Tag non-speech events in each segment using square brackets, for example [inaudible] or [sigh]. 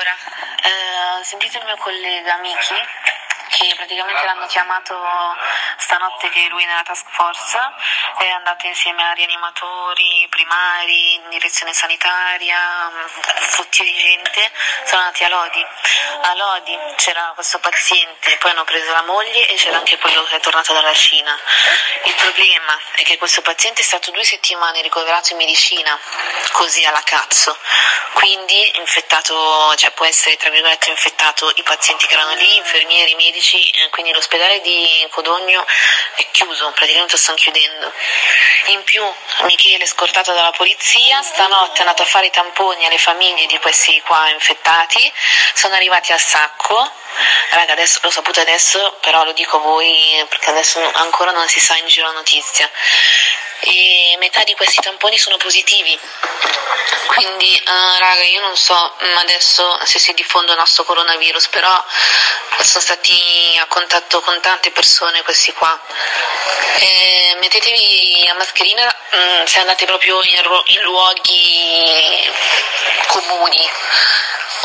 Allora, eh, sentite il mio collega Miki che praticamente l'hanno chiamato stanotte che lui nella task force è andato insieme a rianimatori primari, direzione sanitaria, fotti di gente, sono andati a Lodi. A Lodi c'era questo paziente, poi hanno preso la moglie e c'era anche quello che è tornato dalla Cina. Il problema è che questo paziente è stato due settimane ricoverato in medicina, così alla cazzo, quindi infettato, cioè può essere tra virgolette infettato i pazienti che erano lì, infermieri, medici, quindi l'ospedale di Codogno è chiuso, praticamente stanno chiudendo. In più Michele scortato dalla polizia, stanotte è andato a fare i tamponi alle famiglie di questi qua infettati, sono arrivati al sacco, raga adesso l'ho saputo adesso, però lo dico a voi perché adesso ancora non si sa in giro la notizia. E metà di questi tamponi sono positivi. Quindi, uh, raga, io non so adesso se si diffonde il nostro coronavirus, però sono stati a contatto con tante persone questi qua. E mettetevi la mascherina mh, se andate proprio in, in luoghi comuni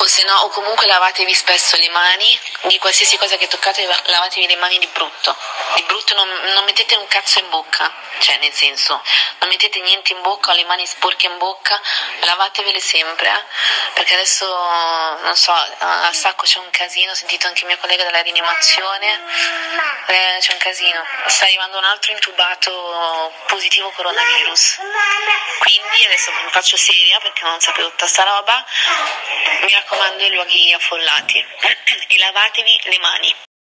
o se no o comunque lavatevi spesso le mani di qualsiasi cosa che toccate lavatevi le mani di brutto. Di brutto non, non mettete un cazzo in bocca. Cioè nel senso non mettete niente in bocca le mani sporche in bocca lavatevele sempre eh? perché adesso non so a sacco c'è un casino ho sentito anche il mio collega della rianimazione. Eh, c'è un casino. Sta arrivando un altro intubato positivo coronavirus. Quindi adesso mi faccio seria perché non sapevo tutta sta roba. Mi raccomando i luoghi affollati. [clears throat] E lavatevi le mani